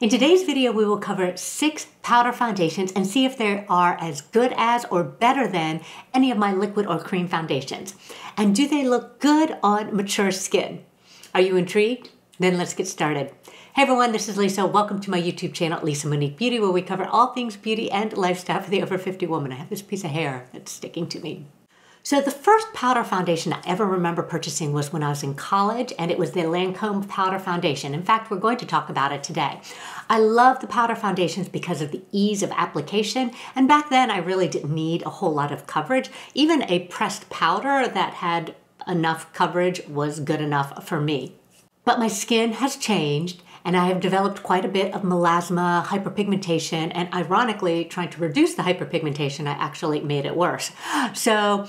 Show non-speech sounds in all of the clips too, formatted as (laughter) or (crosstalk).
In today's video, we will cover six powder foundations and see if they are as good as or better than any of my liquid or cream foundations. And do they look good on mature skin? Are you intrigued? Then let's get started. Hey everyone, this is Lisa. Welcome to my YouTube channel, Lisa Monique Beauty, where we cover all things beauty and lifestyle for the over 50 woman. I have this piece of hair that's sticking to me. So the first powder foundation I ever remember purchasing was when I was in college, and it was the Lancome Powder Foundation. In fact, we're going to talk about it today. I love the powder foundations because of the ease of application, and back then I really didn't need a whole lot of coverage. Even a pressed powder that had enough coverage was good enough for me. But my skin has changed, and I have developed quite a bit of melasma, hyperpigmentation, and ironically, trying to reduce the hyperpigmentation, I actually made it worse. So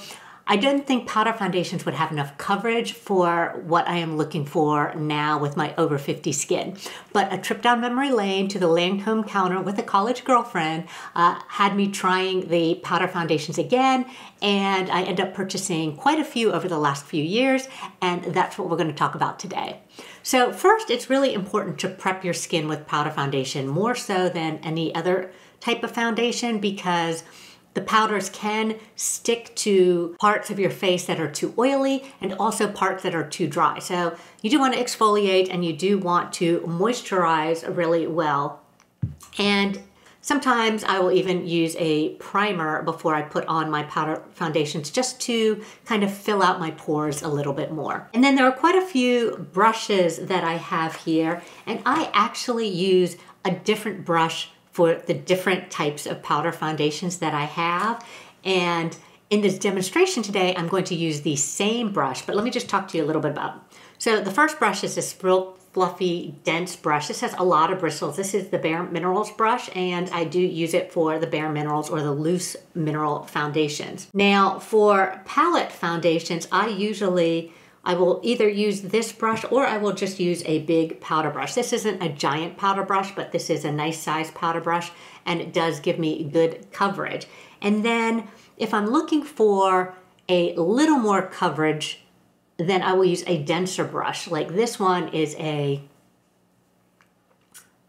I didn't think powder foundations would have enough coverage for what I am looking for now with my over 50 skin. But a trip down memory lane to the Lancome counter with a college girlfriend uh, had me trying the powder foundations again, and I ended up purchasing quite a few over the last few years, and that's what we're going to talk about today. So, first, it's really important to prep your skin with powder foundation more so than any other type of foundation because the powders can stick to parts of your face that are too oily and also parts that are too dry. So you do want to exfoliate and you do want to moisturize really well. And sometimes I will even use a primer before I put on my powder foundations just to kind of fill out my pores a little bit more. And then there are quite a few brushes that I have here and I actually use a different brush for the different types of powder foundations that I have. And in this demonstration today, I'm going to use the same brush, but let me just talk to you a little bit about. So the first brush is this real fluffy, dense brush. This has a lot of bristles. This is the Bare Minerals brush, and I do use it for the Bare Minerals or the loose mineral foundations. Now, for palette foundations, I usually I will either use this brush or I will just use a big powder brush. This isn't a giant powder brush, but this is a nice size powder brush and it does give me good coverage. And then if I'm looking for a little more coverage, then I will use a denser brush. Like this one is a,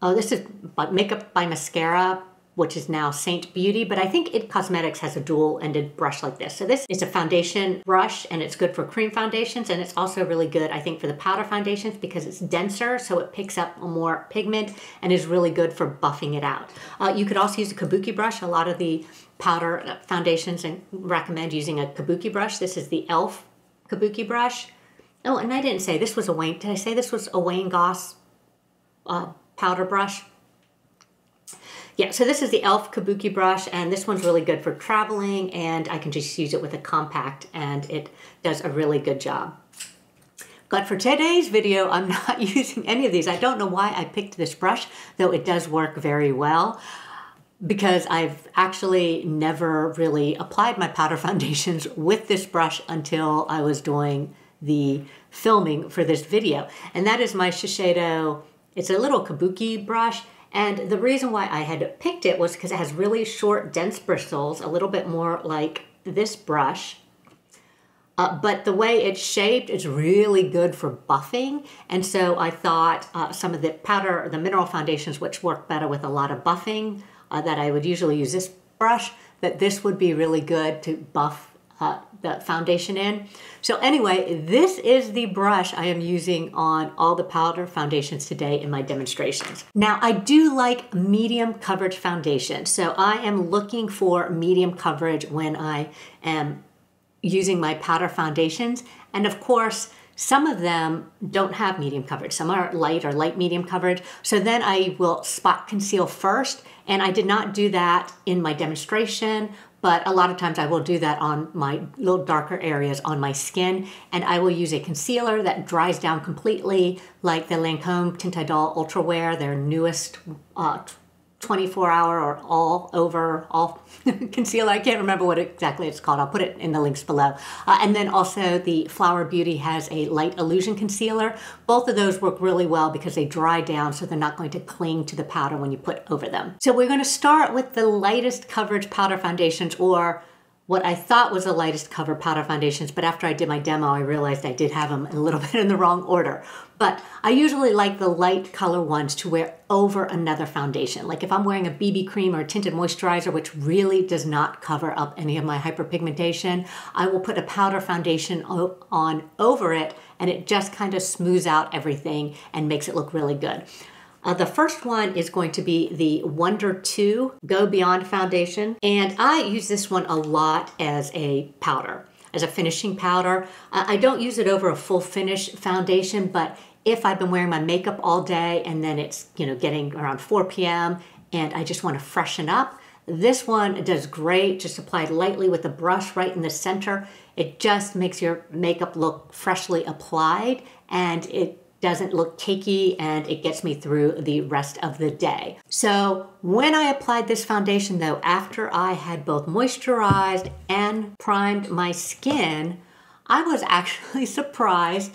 oh, this is Makeup by Mascara which is now Saint Beauty, but I think It Cosmetics has a dual-ended brush like this. So this is a foundation brush and it's good for cream foundations and it's also really good, I think, for the powder foundations because it's denser, so it picks up more pigment and is really good for buffing it out. Uh, you could also use a kabuki brush. A lot of the powder foundations and recommend using a kabuki brush. This is the e.l.f. kabuki brush. Oh, and I didn't say this was a Wayne, did I say this was a Wayne Goss uh, powder brush? Yeah, so this is the e.l.f. Kabuki brush, and this one's really good for traveling, and I can just use it with a compact, and it does a really good job. But for today's video, I'm (laughs) not using any of these. I don't know why I picked this brush, though it does work very well because I've actually never really applied my powder (laughs) foundations with this brush until I was doing the filming for this video. And that is my Shiseido, it's a little kabuki brush and the reason why I had picked it was because it has really short, dense bristles, a little bit more like this brush. Uh, but the way it's shaped is really good for buffing. And so I thought uh, some of the powder, the mineral foundations, which work better with a lot of buffing, uh, that I would usually use this brush, that this would be really good to buff uh, the foundation in. So anyway, this is the brush I am using on all the powder foundations today in my demonstrations. Now I do like medium coverage foundation. So I am looking for medium coverage when I am using my powder foundations. And of course, some of them don't have medium coverage. Some are light or light medium coverage. So then I will spot conceal first. And I did not do that in my demonstration, but a lot of times I will do that on my little darker areas on my skin and I will use a concealer that dries down completely like the Lancome Teint Idole Ultra Wear, their newest uh, 24 hour or all over all (laughs) concealer. I can't remember what exactly it's called. I'll put it in the links below. Uh, and then also the Flower Beauty has a light illusion concealer. Both of those work really well because they dry down so they're not going to cling to the powder when you put over them. So we're going to start with the lightest coverage powder foundations or what I thought was the lightest cover powder foundations, but after I did my demo, I realized I did have them a little (laughs) bit in the wrong order. But I usually like the light color ones to wear over another foundation. Like if I'm wearing a BB cream or a tinted moisturizer, which really does not cover up any of my hyperpigmentation, I will put a powder foundation on over it and it just kind of smooths out everything and makes it look really good. Uh, the first one is going to be the Wunder2 Go Beyond Foundation. And I use this one a lot as a powder, as a finishing powder. Uh, I don't use it over a full finish foundation, but if I've been wearing my makeup all day and then it's, you know, getting around 4 p.m. and I just want to freshen up, this one does great, just applied lightly with a brush right in the center. It just makes your makeup look freshly applied and it doesn't look cakey and it gets me through the rest of the day. So when I applied this foundation though, after I had both moisturized and primed my skin, I was actually (laughs) surprised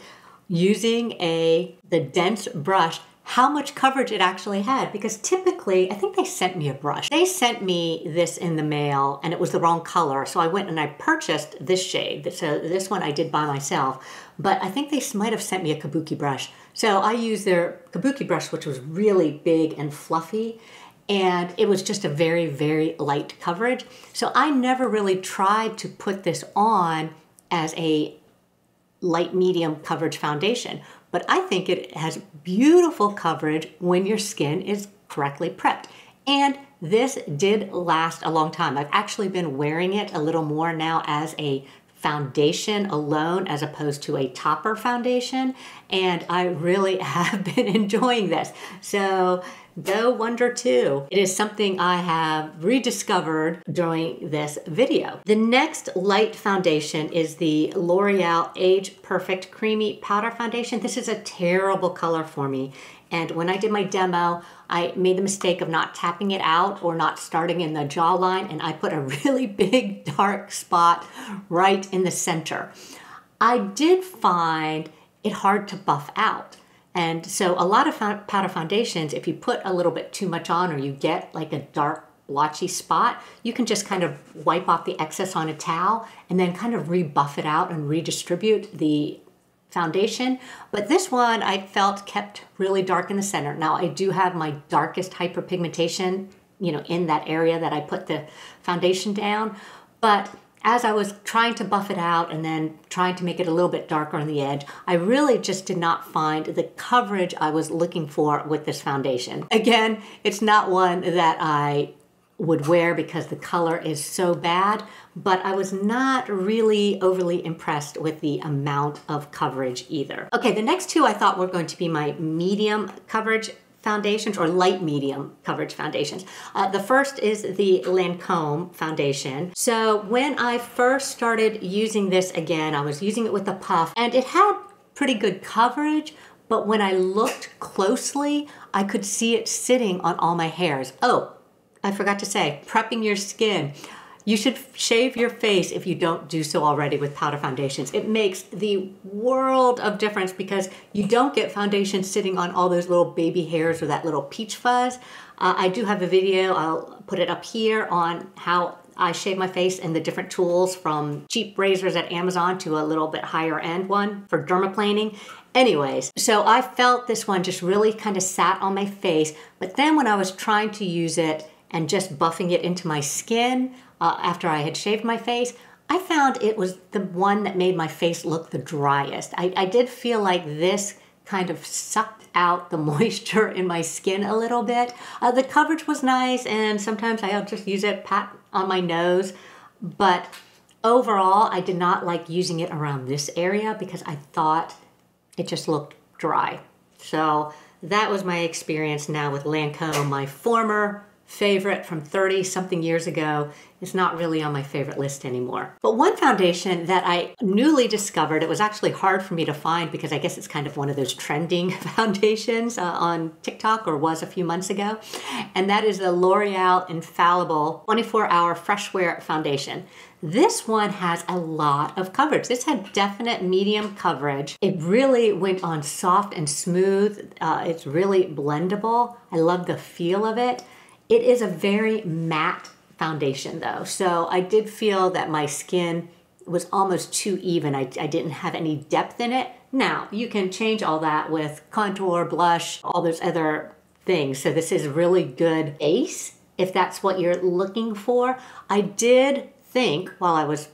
using a the dense brush how much coverage it actually had because typically, I think they sent me a brush. They sent me this in the mail and it was the wrong color. So I went and I purchased this shade. So this one I did by myself, but I think they might have sent me a kabuki brush. So I used their kabuki brush, which was really big and fluffy and it was just a very, very light coverage. So I never really tried to put this on as a light medium coverage foundation but I think it has beautiful coverage when your skin is correctly prepped. And this did last a long time. I've actually been wearing it a little more now as a foundation alone as opposed to a topper foundation and I really (laughs) have been enjoying this. So Go Wunder2. It is something I have rediscovered during this video. The next light foundation is the L'Oreal Age Perfect Creamy Powder Foundation. This is a terrible color for me. And when I did my demo, I made the mistake of not tapping it out or not starting in the jawline, and I put a (laughs) really big dark spot right in the center. I did find it hard to buff out. And so a lot of powder foundations, if you put a little bit too much on or you get like a dark blotchy spot, you can just kind of wipe off the excess on a towel and then kind of rebuff it out and redistribute the foundation. But this one I felt kept really dark in the center. Now I do have my darkest hyperpigmentation, you know, in that area that I put the foundation down, but as I was trying to buff it out and then trying to make it a little bit darker on the edge, I really just did not find the coverage I was looking for with this foundation. Again, it's not one that I would wear because the color is so bad, but I was not really overly impressed with the amount of coverage either. Okay, the next two I thought were going to be my medium coverage foundations or light medium coverage foundations. Uh, the first is the Lancome foundation. So when I first started using this again, I was using it with a puff and it had pretty good coverage, but when I looked closely, I could see it sitting on all my hairs. Oh, I forgot to say, prepping your skin. You should shave your face if you don't do so already with powder foundations. It makes the world of difference because you don't get foundation sitting on all those little baby hairs or that little peach fuzz. Uh, I do have a video, I'll put it up here on how I shave my face and the different tools from cheap razors at Amazon to a little bit higher end one for dermaplaning. Anyways, so I felt this one just really kind of sat on my face, but then when I was trying to use it and just buffing it into my skin, uh, after I had shaved my face, I found it was the one that made my face look the driest. I, I did feel like this kind of sucked out the (laughs) moisture in my skin a little bit. Uh, the coverage was nice, and sometimes I'll just use it pat on my nose, but overall, I did not like using it around this area because I thought it just looked dry. So that was my experience now with Lancome, my former favorite from 30 something years ago is not really on my favorite list anymore. But one foundation that I newly discovered, it was actually hard for me to find because I guess it's kind of one of those trending (laughs) foundations uh, on TikTok or was a few months ago, and that is the L'Oreal Infallible 24 Hour Fresh Wear Foundation. This one has a lot of coverage. This had definite medium coverage. It really went on soft and smooth. Uh, it's really blendable. I love the feel of it. It is a very matte foundation though. So I did feel that my skin was almost too even. I, I didn't have any depth in it. Now, you can change all that with contour, blush, all those other things. So this is really good base if that's what you're looking for. I did think while I was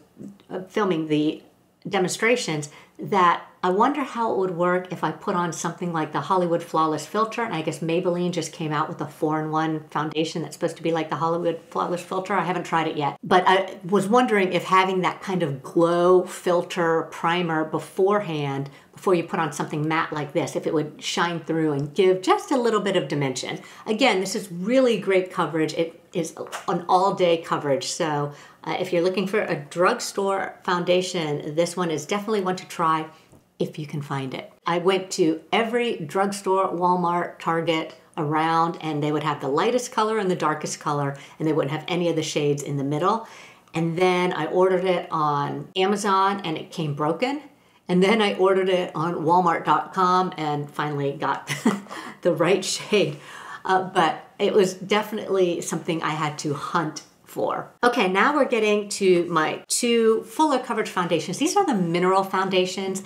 uh, filming the demonstrations that I wonder how it would work if I put on something like the Hollywood Flawless Filter. And I guess Maybelline just came out with a four in one foundation that's supposed to be like the Hollywood Flawless Filter. I haven't tried it yet. But I was wondering if having that kind of glow filter primer beforehand, before you put on something matte like this, if it would shine through and give just a little bit of dimension. Again, this is really great coverage. It is an all day coverage. So uh, if you're looking for a drugstore foundation, this one is definitely one to try if you can find it. I went to every drugstore, Walmart, Target around, and they would have the lightest color and the darkest color, and they wouldn't have any of the shades in the middle. And then I ordered it on Amazon and it came broken. And then I ordered it on Walmart.com and finally got (laughs) the right shade. Uh, but it was definitely something I had to hunt for. Okay, now we're getting to my two fuller coverage foundations. These are the mineral foundations.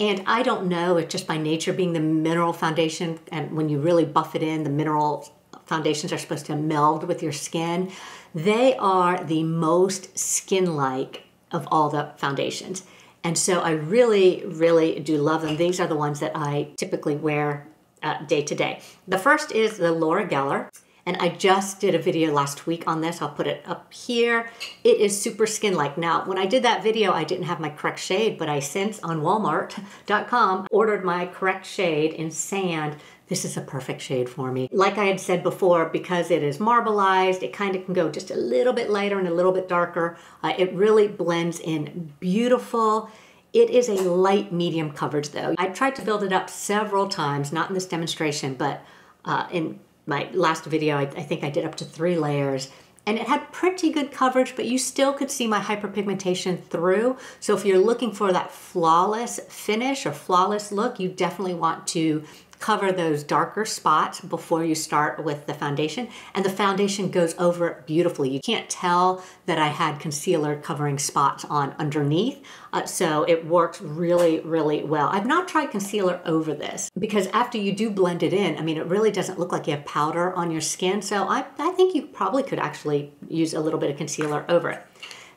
And I don't know if just by nature being the mineral foundation, and when you really buff it in, the mineral foundations are supposed to meld with your skin. They are the most skin like of all the foundations. And so I really, really do love them. These are the ones that I typically wear uh, day to day. The first is the Laura Geller. And I just did a video last week on this. I'll put it up here. It is super skin-like. Now, when I did that video, I didn't have my correct shade, but I since on walmart.com ordered my correct shade in sand. This is a perfect shade for me. Like I had said before, because it is marbleized, it kind of can go just a little bit lighter and a little bit darker. Uh, it really blends in beautiful. It is a light medium coverage though. I tried to build it up several times, not in this demonstration, but uh, in my last video, I, I think I did up to three layers and it had pretty good coverage, but you still could see my hyperpigmentation through. So if you're looking for that flawless finish or flawless look, you definitely want to cover those darker spots before you start with the foundation and the foundation goes over beautifully. You can't tell that I had concealer covering spots on underneath uh, so it works really really well. I've not tried concealer over this because after you do blend it in I mean it really doesn't look like you have powder on your skin so I, I think you probably could actually use a little bit of concealer over it.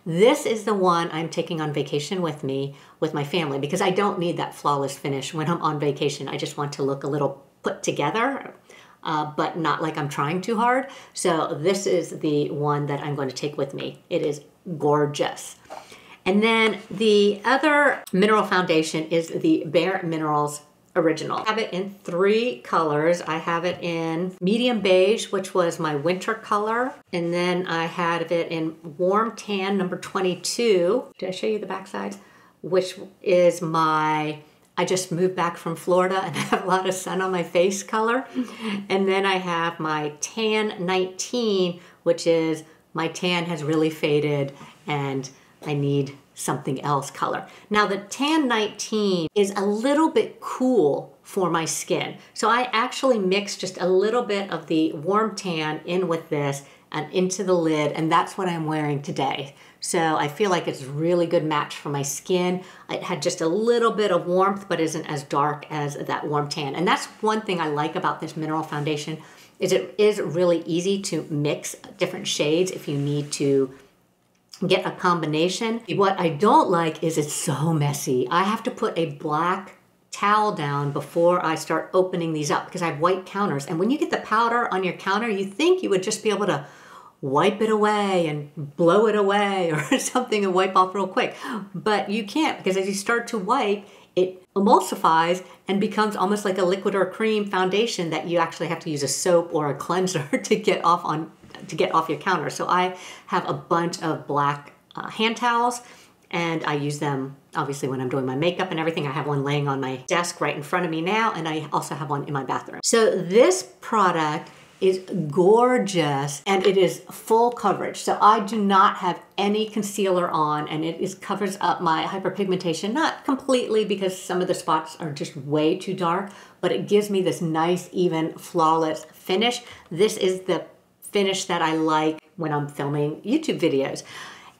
This is the one I'm taking on vacation with me with my family because I don't need that flawless finish when I'm on vacation. I just want to look a little put together, uh, but not like I'm trying too hard. So this is the one that I'm going to take with me. It is gorgeous. And then the other mineral foundation is the Bare Minerals original. I have it in three colors. I have it in medium beige, which was my winter color. And then I had it in warm tan number 22. Did I show you the backside? Which is my, I just moved back from Florida and (laughs) I have a lot of sun on my face color. And then I have my tan 19, which is my tan has really faded and I need something else color. Now the tan 19 is a little bit cool for my skin. So I actually mixed just a little bit of the warm tan in with this and into the lid and that's what I'm wearing today. So I feel like it's a really good match for my skin. It had just a little bit of warmth but isn't as dark as that warm tan. And that's one thing I like about this mineral foundation is it is really easy to mix different shades if you need to get a combination. What I don't like is it's so messy. I have to put a black towel down before I start opening these up because I have white counters. And when you get the powder on your counter, you think you would just be able to wipe it away and blow it away (laughs) or something and wipe off real quick. But you can't because as you start to wipe, it emulsifies and becomes almost like a liquid or cream foundation that you actually have to use a soap or a cleanser (laughs) to get off on to get off your counter. So I have a bunch of black uh, hand towels and I use them obviously when I'm doing my makeup and everything. I have one laying on my desk right in front of me now and I also have one in my bathroom. So this product is gorgeous and it is full coverage. So I do not have any concealer on and it is covers up my hyperpigmentation, not completely because some of the spots are just way too dark, but it gives me this nice, even, flawless finish. This is the finish that I like when I'm filming YouTube videos.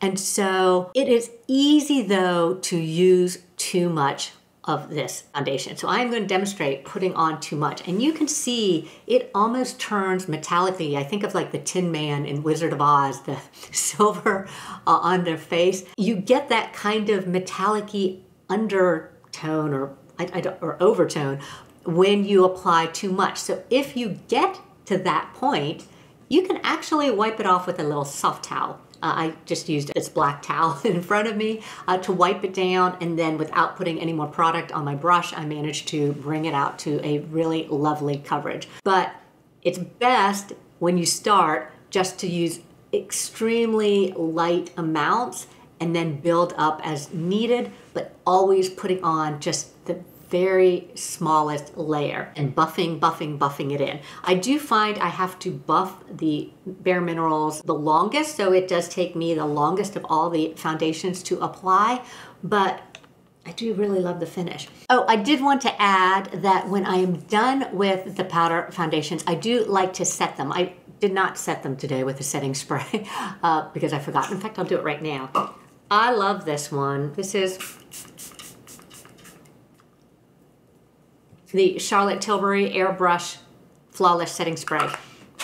And so it is easy though to use too much of this foundation. So I'm going to demonstrate putting on too much. And you can see it almost turns metallically. I think of like the Tin Man in Wizard of Oz, the (laughs) silver uh, on their face. You get that kind of metallic undertone or, I or overtone when you apply too much. So if you get to that point, you can actually wipe it off with a little soft towel. Uh, I just used this black towel (laughs) in front of me uh, to wipe it down and then without putting any more product on my brush, I managed to bring it out to a really lovely coverage. But it's best when you start just to use extremely light amounts and then build up as needed, but always putting on just very smallest layer and buffing, buffing, buffing it in. I do find I have to buff the Bare Minerals the longest, so it does take me the longest of all the foundations to apply, but I do really love the finish. Oh, I did want to add that when I am done with the powder foundations, I do like to set them. I did not set them today with a setting spray (laughs) uh, because I forgot. In fact, I'll do it right now. I love this one. This is the Charlotte Tilbury Airbrush Flawless Setting Spray.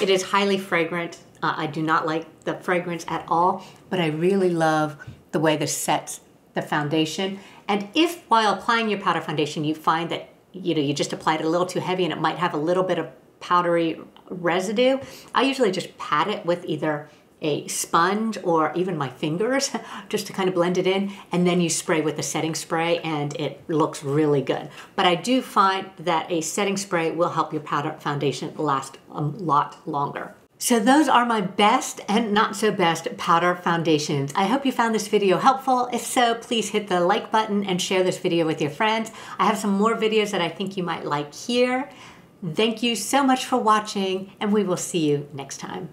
It is highly fragrant. Uh, I do not like the fragrance at all, but I really love the way this sets the foundation. And if while applying your powder foundation, you find that you know you just applied it a little too heavy and it might have a little bit of powdery residue, I usually just pat it with either a sponge or even my fingers (laughs) just to kind of blend it in and then you spray with a setting spray and it looks really good. But I do find that a setting spray will help your powder foundation last a lot longer. So those are my best and not so best powder foundations. I hope you found this video helpful. If so, please hit the like button and share this video with your friends. I have some more videos that I think you might like here. Thank you so much for watching and we will see you next time.